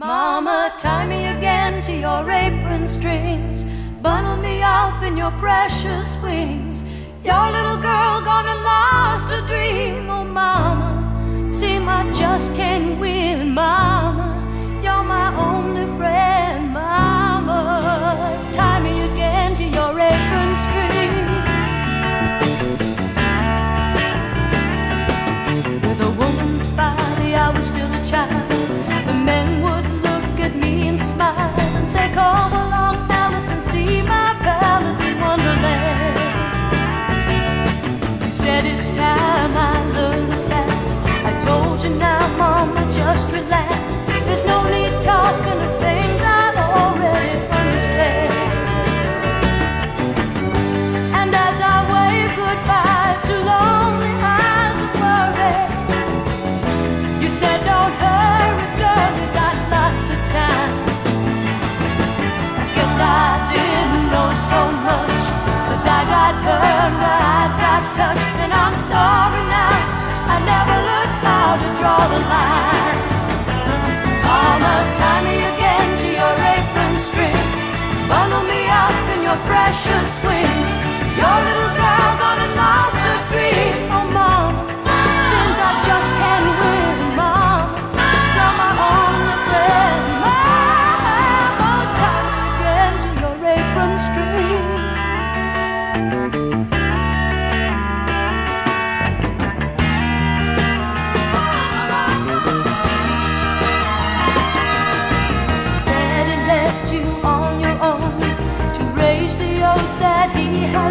Mama, tie me again to your apron strings. Bundle me up in your precious wings. Your little girl gone and lost a dream. next time I learn facts. I told you now, Mama, just relax. There's no need talking of things I've already understand. And as I wave goodbye to lonely eyes of worry, you said don't hurt. draw the line. Mama, tie me again to your apron strings. Bundle me up in your precious wings.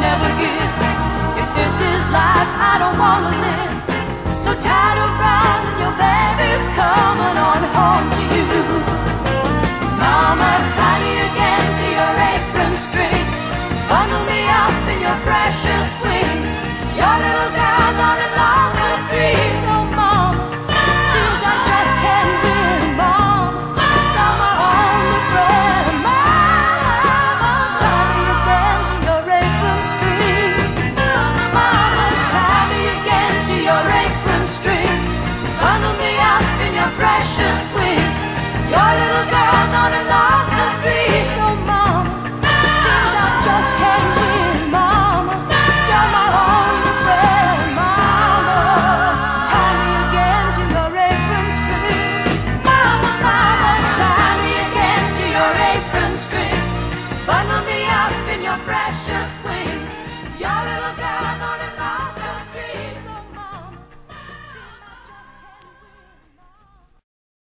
never give